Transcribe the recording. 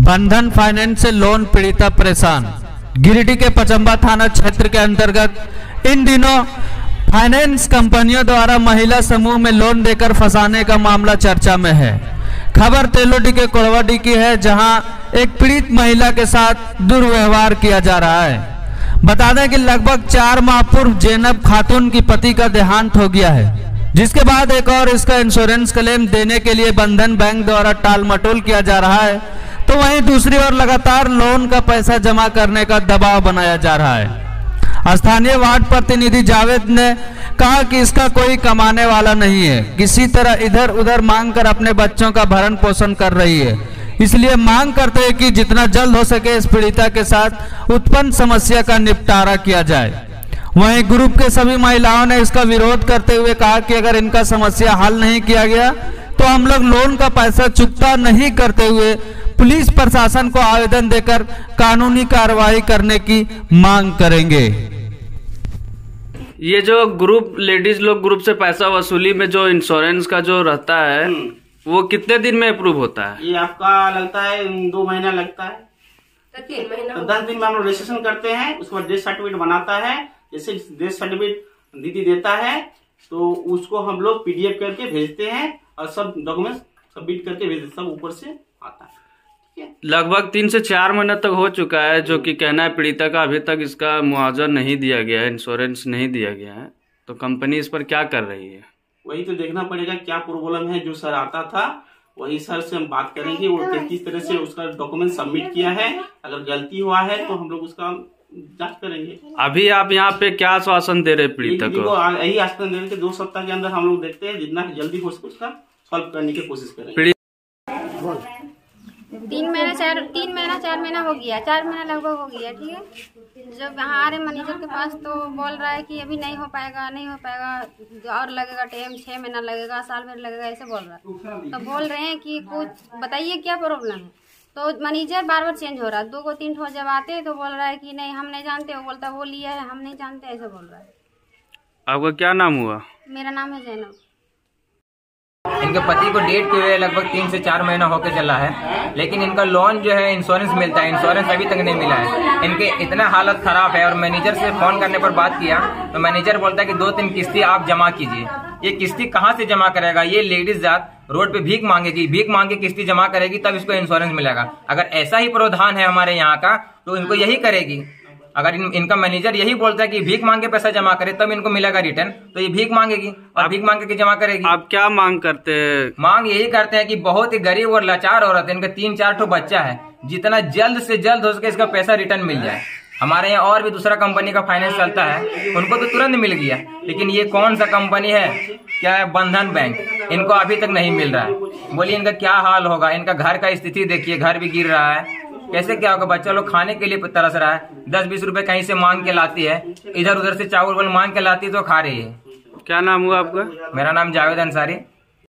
बंधन फाइनेंस से लोन पीड़िता परेशान। गिरिडीह के पचम्बा थाना क्षेत्र के अंतर्गत इन दिनों फाइनेंस कंपनियों द्वारा महिला समूह में लोन देकर फंसाने का मामला चर्चा में है। खबर तेलोडी के कोड़वाडी की है, जहाँ एक पीड़ित महिला के साथ दुर्व्यवहार किया जा रहा है। बता दें कि लगभग चार माह पूर्व जैनब खातून की पति का देहांत हो गया है, जिसके बाद एक और इसका इंश्योरेंस क्लेम देने के लिए बंधन बैंक द्वारा टाल मटोल किया जा रहा है। तो वहीं दूसरी ओर लगातार लोन का पैसा जमा करने का दबाव बनाया जा रहा है। स्थानीय वार्ड प्रतिनिधि जावेद ने कहा कि इसका कोई कमाने वाला नहीं है। किसी तरह इधर उधर मांग कर अपने बच्चों का भरण पोषण कर रही है। इसलिए मांग करते हैं कि जितना जल्द हो सके इस पीड़िता के साथ उत्पन्न समस्या का निपटारा किया जाए। वहीं ग्रुप के सभी महिलाओं ने इसका विरोध करते हुए कहा कि अगर इनका समस्या हल नहीं किया गया तो हम लोग लोन का पैसा चुकता नहीं करते हुए पुलिस प्रशासन को आवेदन देकर कानूनी कार्रवाई करने की मांग करेंगे। ये जो ग्रुप लेडीज़ लोग ग्रुप से पैसा वसूली में जो इंश्योरेंस का जो रहता है वो कितने दिन में अप्रूव होता है? ये आपका लगता है दो महीना लगता है। तो तीन महीना तो दस दिन में हम लोग रजिस्ट्रेशन करते हैं उसके बाद डेथ सर्टिफिकेट बनाता है जैसे डेथ सर्टिफिकेट दीदी देता है तो उसको हम लोग पीडीएफ करके भेजते हैं और सब डॉक्यूमेंट सबमिट करके भेजते सब ऊपर से आता है। लगभग तीन से चार महीना तक हो चुका है जो कि कहना है पीड़िता का अभी तक इसका मुआवजा नहीं दिया गया है इंश्योरेंस नहीं दिया गया है। तो कंपनी इस पर क्या कर रही है? वही तो देखना पड़ेगा क्या प्रॉब्लम है जो सर आता था वही सर से हम बात करेंगे वो किस तरह से उसका डॉक्यूमेंट सबमिट किया है। अगर गलती हुआ है तो हम लोग उसका जाँच करेंगे। अभी आप यहाँ पे क्या आश्वासन दे रहे पीड़िता को? यही आश्वासन दे रहे दो सप्ताह के अंदर हम लोग देखते हैं जितना जल्दी हो सके उसका सॉल्व करने की कोशिश करेंगे। चार तीन महीना चार महीना हो गया चार महीना लगभग हो गया ठीक है? जब यहाँ आ रहे मैनेजर के पास तो बोल रहा है कि अभी नहीं हो पाएगा नहीं हो पाएगा और लगेगा टाइम छः महीना लगेगा साल भर लगेगा ऐसे बोल रहा है। तो बोल रहे हैं कि कुछ बताइए क्या प्रॉब्लम है? तो मैनेजर बार बार चेंज हो रहा है दो को तीन ठो जब आते हैं तो बोल रहा है कि नहीं हम नहीं जानते वो बोलता वो लिया है हम नहीं जानते ऐसे बोल रहा है। आपका क्या नाम हुआ? मेरा नाम है जैनब। इनके पति को डेट के हुए लगभग तीन से चार महीना होकर चला है, लेकिन इनका लोन जो है इंश्योरेंस मिलता है। इंश्योरेंस अभी तक नहीं मिला है। इनके इतना हालत खराब है और मैनेजर से फ़ोन करने पर बात किया तो मैनेजर बोलता है कि दो तीन किस्ती आप जमा कीजिए। ये किस्ती कहाँ से जमा करेगा? ये लेडीज़ जात रोड पे भीख मांगेगी। भीख मांग के किस्ती जमा करेगी, तब इसको इंश्योरेंस मिलेगा। अगर ऐसा ही प्रावधान है हमारे यहाँ का तो इनको यही करेगी। अगर इन, इनका मैनेजर यही बोलता है कि भीख मांग के पैसा जमा करे तब इनको मिलेगा रिटर्न तो ये भीख मांगेगी और भीख मांग के जमा करेगी। आप क्या मांग करते हैं? मांग यही करते हैं कि बहुत ही गरीब और लाचार औरत है इनका तीन चार ठो बच्चा है जितना जल्द से जल्द हो सके इसका पैसा रिटर्न मिल जाए। हमारे यहाँ और भी दूसरा कंपनी का फाइनेंस चलता है उनको तो तुरंत मिल गया। लेकिन ये कौन सा कंपनी है? क्या है? बंधन बैंक इनको अभी तक नहीं मिल रहा है। बोलिए इनका क्या हाल होगा? इनका घर का स्थिति देखिए घर भी गिर रहा है। कैसे क्या होगा बच्चा? लोग खाने के लिए तरस रहा है। दस बीस रुपए कहीं से मांग के लाती है। इधर उधर से चावल वावल मांग के लाती है तो खा रही है। क्या नाम हुआ आपका? मेरा नाम जावेद अंसारी।